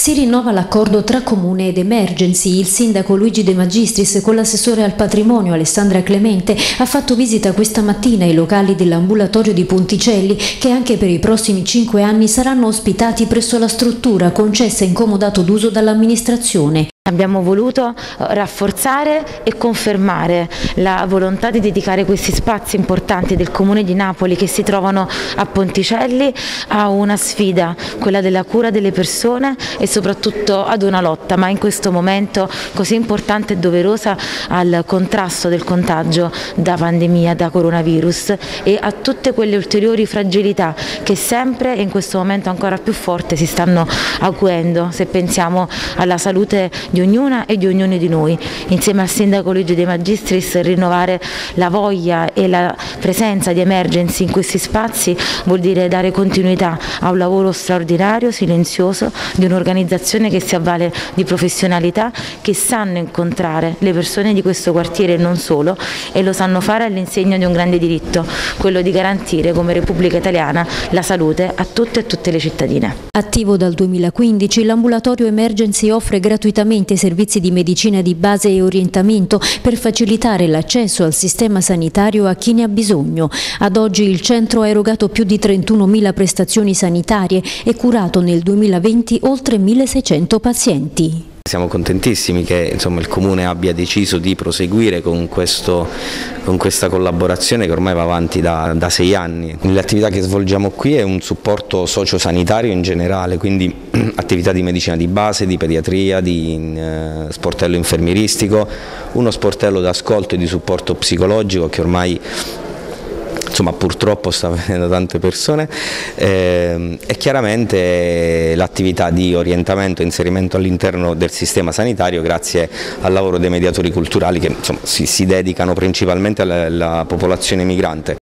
Si rinnova l'accordo tra Comune ed Emergency. Il sindaco Luigi De Magistris con l'assessore al patrimonio Alessandra Clemente ha fatto visita questa mattina ai locali dell'ambulatorio di Ponticelli che anche per i prossimi cinque anni saranno ospitati presso la struttura concessa in comodato d'uso dall'amministrazione. Abbiamo voluto eh, rafforzare e confermare la volontà di dedicare questi spazi importanti del Comune di Napoli che si trovano a Ponticelli a una sfida, quella della cura delle persone e soprattutto ad una lotta, ma in questo momento così importante e doverosa al contrasto del contagio da pandemia, da coronavirus e a tutte quelle ulteriori fragilità che sempre in questo momento ancora più forte si stanno acuendo se pensiamo alla salute di ognuna e di ognuno di noi. Insieme al Sindaco Luigi De Magistris rinnovare la voglia e la presenza di emergency in questi spazi vuol dire dare continuità a un lavoro straordinario, silenzioso, di un'organizzazione che si avvale di professionalità, che sanno incontrare le persone di questo quartiere e non solo e lo sanno fare all'insegno di un grande diritto, quello di garantire come Repubblica Italiana la salute a tutte e tutte le cittadine. Attivo dal 2015, l'ambulatorio Emergency offre gratuitamente gratuitamente servizi di medicina di base e orientamento per facilitare l'accesso al sistema sanitario a chi ne ha bisogno. Ad oggi il centro ha erogato più di 31.000 prestazioni sanitarie e curato nel 2020 oltre 1.600 pazienti. Siamo contentissimi che insomma, il Comune abbia deciso di proseguire con, questo, con, questa collaborazione che ormai va avanti da, da sei anni. L'attività che svolgiamo qui è un supporto sociosanitario in generale, quindi attività di medicina di base, di pediatria, di eh, sportello infermieristico, uno sportello d'ascolto e di supporto psicologico che ormai insomma purtroppo sta avvenendo tante persone eh, e chiaramente l'attività di orientamento e inserimento all'interno del sistema sanitario grazie al lavoro dei mediatori culturali che insomma, si, si, dedicano principalmente alla, alla popolazione migrante.